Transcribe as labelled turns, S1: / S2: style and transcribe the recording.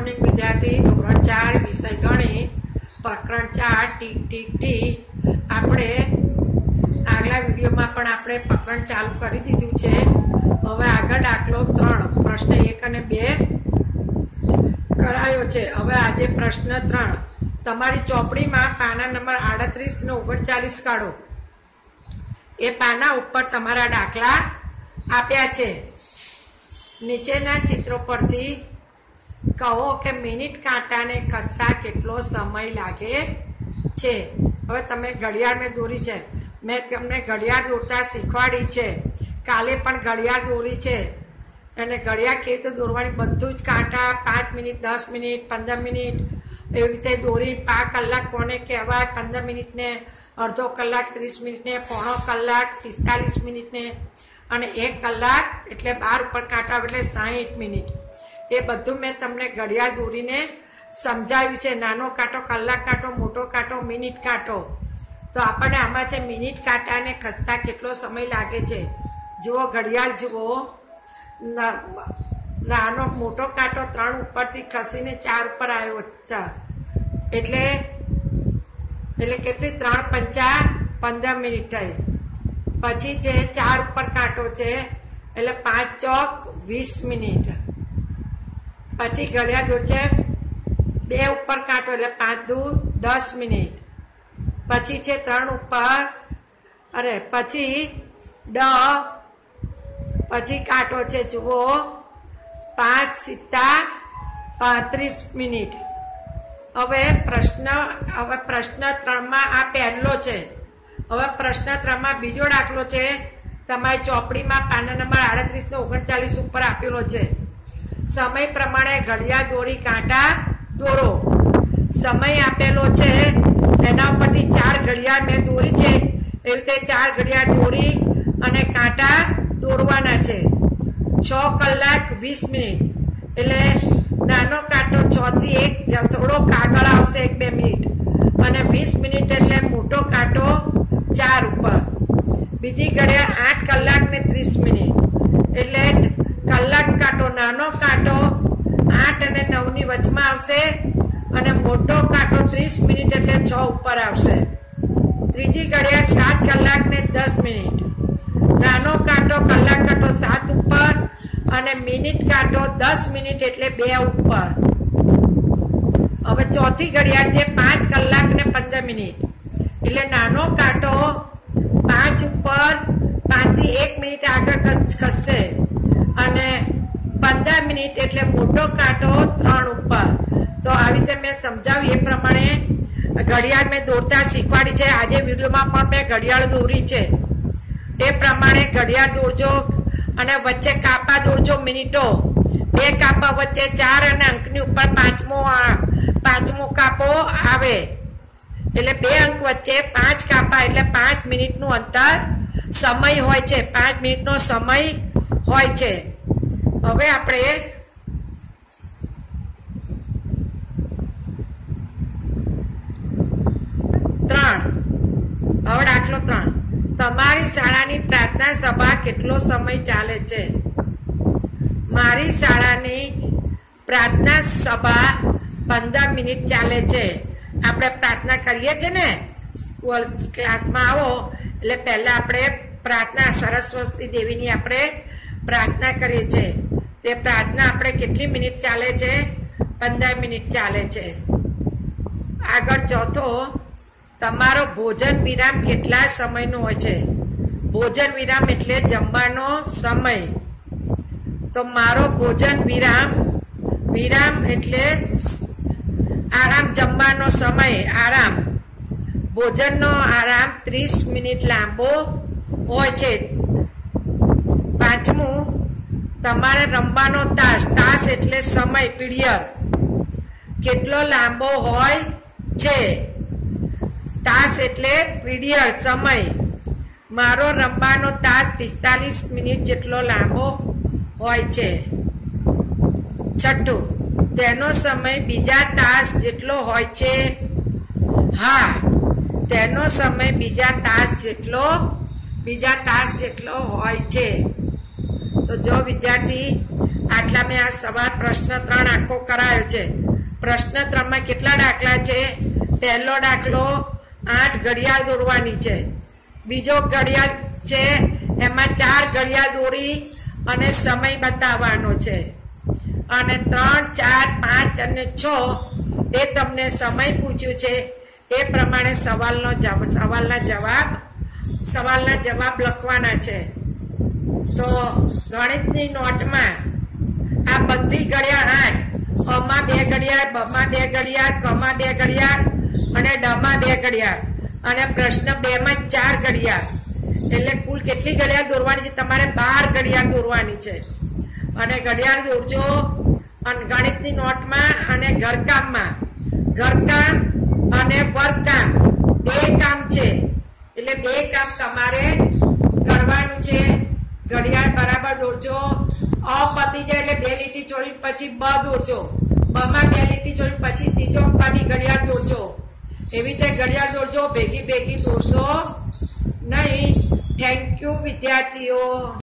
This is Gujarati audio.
S1: મોર્નિંગ વિદ્યાર્થી. ધોરણ ચાર, વિષય ગણિત, પ્રકરણ ચાર, ટીક ટીક ટી આપણે આગલા વિડીયોમાં પણ આપણે પ્રકરણ ચાલુ કરી દીધું છે. હવે આગળ દાખલો ત્રણ, પ્રશ્ન એક અને બે કરાયો છે. હવે આજે પ્રશ્ન ત્રણ. તમારી ચોપડીમાં પાના નંબર આડત્રીસ ને ઓગણચાલીસ કાઢો. એ પાના ઉપર તમારા દાખલા આપ્યા છે. નીચેના ચિત્રો પરથી કહો કે મિનિટ કાંટાને ખસતા કેટલો સમય લાગે છે? હવે તમે ઘડિયાળ મેં દોરી છે. મેં તમને ઘડિયાળ દોરતા શીખવાડી છે. કાલે પણ ઘડિયાળ દોરી છે. અને ઘડિયાળ કેવી રીતે દોરવાની? બધું જ કાંટા પાંચ મિનિટ, દસ મિનિટ, પંદર મિનિટ એવી રીતે દોરી પાંચ કલાક કોને કહેવાય? પંદર મિનિટને, અડધો કલાક, ત્રીસ મિનિટને, પોણો કલાક, પિસ્તાલીસ મિનિટને અને એક કલાક એટલે બાર ઉપર કાંટા એટલે સાહીઠ મિનિટ. એ બધું મેં તમને ઘડિયાળ દોરીને સમજાવ્યું છે. નાનો કાંટો, કલાક કાંટો, મોટો કાંટો, મિનિટ કાંટો. તો આપણને આમાં છે મિનિટ કાંટાને ખસતા કેટલો સમય લાગે છે. જુઓ, ઘડિયાળ જુઓ. નાનો મોટો કાંટો ત્રણ ઉપરથી ખસીને ચાર ઉપર આવ્યો છે. એટલે એટલે કેટલી? ત્રણ પંચા પંદર મિનિટ થઈ. પછી જે ચાર ઉપર કાંટો છે, એટલે પાંચ ચોક વીસ મિનિટ. પછી ગળ્યા છે બે ઉપર કાંટો, એટલે પાંચ દૂર દસ મિનિટ. પછી છે ત્રણ ઉપર, અરે, પછી ડ, પછી કાંટો છે, જુઓ, પાંચ સિત્તા પાંત્રીસ મિનિટ. હવે પ્રશ્ન હવે પ્રશ્ન ત્રણમાં આ પહેલો છે. હવે પ્રશ્ન ત્રણમાં બીજો દાખલો છે. તમારી ચોપડીમાં પાના નંબર આડત્રીસ ને ઓગણચાલીસ ઉપર આપેલો છે. સમય પ્રમાણે ઘડિયાળ દોરી, કાંટા દોરો. સમય આપેલો છે. એના ઉપરથી ચાર ઘડિયાળ મેં દોરી છે. એવી રીતે ચાર ઘડિયાળ દોરી અને કાંટા દોરવાના છે. છ કલાક વીસ મિનિટ. એટલે નાનો કાંટો છ થી એક થોડો કાગળ આવશે એક બે મિનિટ. અને વીસ મિનિટ એટલે મોટો કાંટો ચાર ઉપર. બીજી ઘડિયાળ આઠ કલાક ને ત્રીસ મિનિટ એટલે કલાક કાંટો નાનો કાંટો આઠ અને નવની વચમાં આવશે અને મોટો કાંટો ત્રીસ મિનિટ એટલે છ ઉપર આવશે. ત્રીજી ઘડિયાળ સાત કલાક ને દસ મિનિટ. નાનો કાંટો કલાક કાંટો સાત ઉપર અને મિનિટ કાંટો દસ મિનિટ એટલે બે ઉપર. હવે ચોથી ઘડિયાળ છે પાંચ કલાક ને પંદર મિનિટ. એટલે નાનો કાંટો પાંચ ઉપર પાંચથી એક મિનિટ આગળ ખસશે. અને પંદર મિનિટ એટલે મોટો કાંટો ત્રણ ઉપર. તો આવી રીતે મેં સમજાવી એ પ્રમાણે ઘડિયાળ મેં દોરતા શીખવાડી છે. આજે વિડીયોમાં પણ મેં ઘડિયાળ દોરી છે. એ પ્રમાણે ઘડિયાળ દોરજો અને વચ્ચે કાપા દોરજો મિનિટો. બે કાપા વચ્ચે ચાર અને અંકની ઉપર પાંચમો પાંચમો કાપો આવે. એટલે બે અંક વચ્ચે પાંચ કાપા, એટલે પાંચ મિનિટનું અંતર સમય હોય છે. પાંચ મિનિટનો સમય હોય છે. હવે આપણે ત્રણ હવે દાખલો ત્રણ. તમારી શાળાની પ્રાર્થના સભા કેટલો સમય ચાલે છે? મારી શાળાની પ્રાર્થના સભા પંદર મિનિટ ચાલે છે. આપણે પ્રાર્થના કરીએ છીએ ને? ક્લાસમાં આવો. એટલે પહેલાં આપણે પ્રાર્થના સરસ્વતી દેવીની આપણે પ્રાર્થના કરીએ છીએ તે પ્રાર્થના આપણે કેટલી મિનિટ ચાલે છે? પંદર મિનિટ ચાલે છે. આગળ ચોથો. તમારો ભોજન વિરામ કેટલા સમયનો હોય છે? ભોજન વિરામ એટલે જમવાનો સમય. તો મારો ભોજન વિરામ વિરામ એટલે આરામ, જમવાનો સમય, આરામ. ભોજનનો આરામ ત્રીસ મિનિટ લાંબો હોય છે. પાંચમું, તમારે રમવાનો તાસ તાસ એટલે સમય પીડિયર કેટલો લાંબો હોય છે? તાસ એટલે પીડિયર સમય. મારો રમવાનો તાસ પિસ્તાલીસ મિનિટ જેટલો લાંબો હોય છે. છઠ્ઠું, તેનો સમય બીજા તાસ જેટલો હોય છે. હા, તેનો સમય બીજા તાસ જેટલો, બીજા તાસ જેટલો હોય છે. તો જો વિદ્યાર્થી, આટલા મેં આ સવાર પ્રશ્ન ત્રણ આખો કરાયો છે. પ્રશ્ન ત્રણમાં કેટલા દાખલા છે? પહેલો દાખલો આઠ ઘડિયાળ દોરવાની છે. બીજો ઘડિયાળ છે, એમાં ચાર ઘડિયાળ દોરી અને સમય બતાવવાનો છે. અને ત્રણ, ચાર, પાંચ અને છ એ તમને સમય પૂછ્યું છે. એ પ્રમાણે સવાલનો જવાબ સવાલના જવાબ સવાલના જવાબ લખવાના છે. તો ગણિતની નોટમાં આ બધી ઘડિયાળ આઠ, અમાં બે ઘડિયાળ, બમાં બે ઘડિયાળ, કમાં બે ઘડિયાળ અને ડમાં બે ઘડિયાળ. અને પ્રશ્ન બેમાં ચાર ઘડિયાળ. એટલે કુલ કેટલી ઘડિયાળ દોરવાની છે? તમારે બાર ઘડિયાળ દોરવાની છે. અને ઘડિયાળ દોરજો અને ગણિતની નોટમાં અને ઘરકામમાં. ઘરકામ અને વર્કકામ બે કામ છે. એટલે બે કામ તમારે કરવાનું છે. ઘડિયાળ બરાબર દોરજો. અ પતી જાય એટલે બે લીટી છોડી પછી બ દોરજો. બમાં બે લીટી છોડી પછી ત્રીજો અંકાની ઘડિયાળ દોરજો. એવી રીતે ઘડિયાળ દોરજો ભેગી ભેગી દોરશો. નહીં. થેન્ક યુ વિદ્યાર્થીઓ.